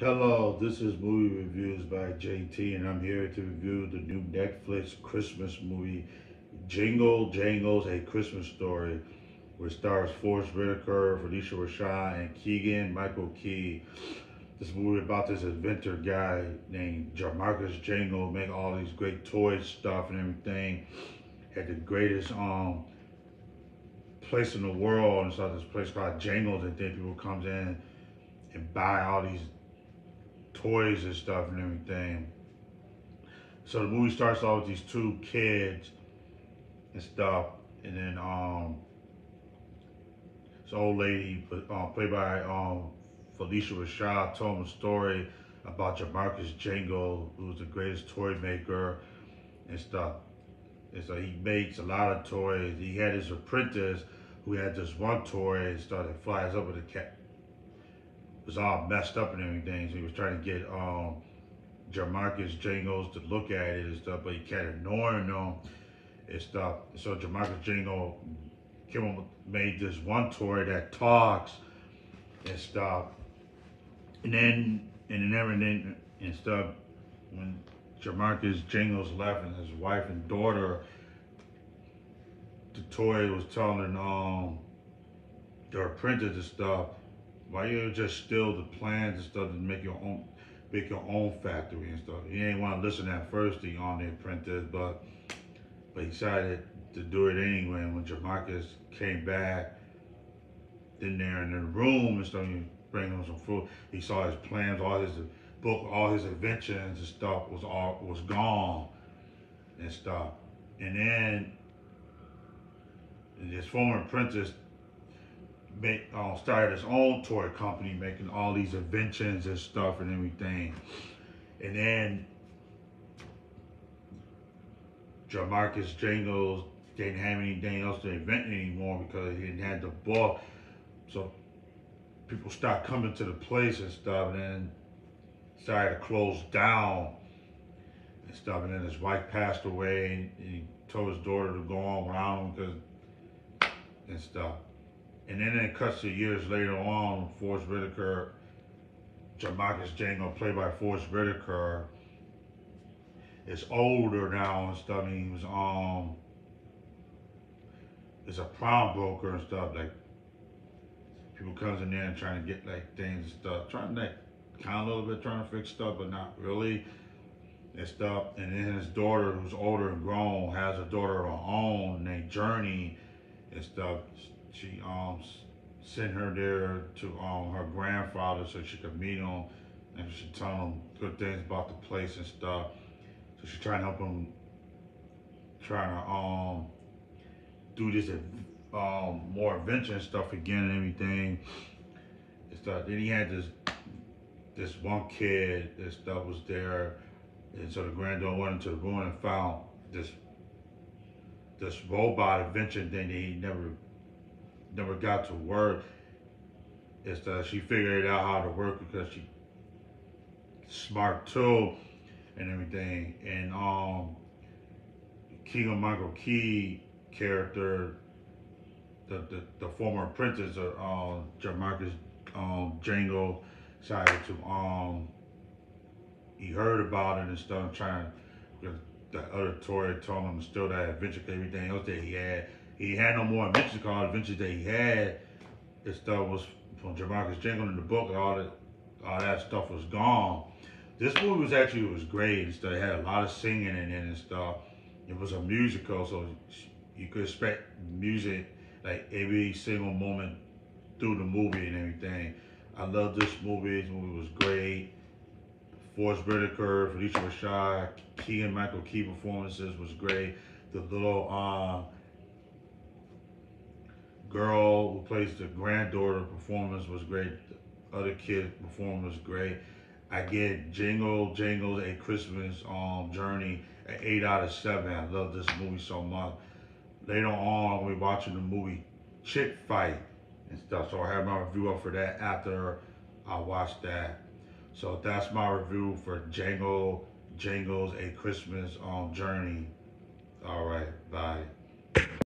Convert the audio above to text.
Hello, this is Movie Reviews by JT, and I'm here to review the new Netflix Christmas movie, Jingle Jangles, A Christmas Story, which stars Forest Whitaker, Phylicia Rashad, and Keegan Michael Key. This movie about this inventor guy named Jamarcus Jangle, make all these great toy stuff and everything. Had the greatest um place in the world, and so this place called Jangles, and then people comes in and buy all these toys and stuff and everything. So the movie starts off with these two kids and stuff, and then um, this old lady, uh, played by um, Phylicia Rashad, told him a story about Jamarcus Jangle, who was the greatest toy maker and stuff. And so he makes a lot of toys. He had his apprentice who had this one toy and started flies up with a cat was all messed up and everything. So he was trying to get um, Jamarcus Jangles to look at it and stuff, but he kept ignoring them and stuff. So Jamarcus Jangle came up, made this one toy that talks and stuff. And then, and then everything and stuff, when Jamarcus Jangles left and his wife and daughter, the toy was telling um, their apprentice and stuff, why you just steal the plans and stuff and make your own make your own factory and stuff? He ain't want to listen at first he on the apprentice, but but he decided to do it anyway. And when Jamarcus came back in there in the room and stuff, he bring him some food. He saw his plans, all his book, all his inventions and stuff was all was gone and stuff. And then his former apprentice make uh, started his own toy company, making all these inventions and stuff and everything. And then Jamarcus Jingles didn't have anything else to invent anymore because he didn't have the book. So people start coming to the place and stuff, and then started to close down and stuff. And then his wife passed away, and he told his daughter to go on without him because and stuff. And then cuts to years later on, Forest Whitaker, Jamarcus Jangle, played by Forest Whitaker, is older now and stuff. And he was um is a prime broker and stuff. Like people comes in there and trying to get like things and stuff, trying to like kind of a little bit trying to fix stuff, but not really and stuff. And then his daughter, who's older and grown, has a daughter of her own named Journey and stuff she um sent her there to um her grandfather so she could meet him and she tell him good things about the place and stuff. So she trying to help him trying to um do this um more adventure and stuff again and everything and stuff. Then he had this this one kid that stuff was there and so the granddaughter went into the room and found this this robot adventure thing that he never never got to work. It's that she figured out how to work because she smart too and everything. And um Keegan Michael Key character, the, the, the former apprentice of um Jamarcus um Jangle decided to um he heard about it and stuff trying the other toy told him to steal that adventure everything else that he had he had no more adventures called adventures that he had. His stuff was from Jamarcus Jangle in the book, and all that, all that stuff was gone. This movie was actually was great. It had a lot of singing in it and stuff. It was a musical, so you could expect music like every single moment through the movie and everything. I love this movie. This movie was great. Forest Whitaker, Phylicia Rashad, Keegan Michael Key performances was great. The little uh, girl who plays the granddaughter performance was great. The other kid performance was great. I get Jingle Jangles a Christmas um, Journey an eight out of seven. I love this movie so much. Later on, we're watching the movie Chick Fight and stuff. So I have my review up for that after I watch that. So that's my review for Jangle Jangles a Christmas um, Journey. All right, bye.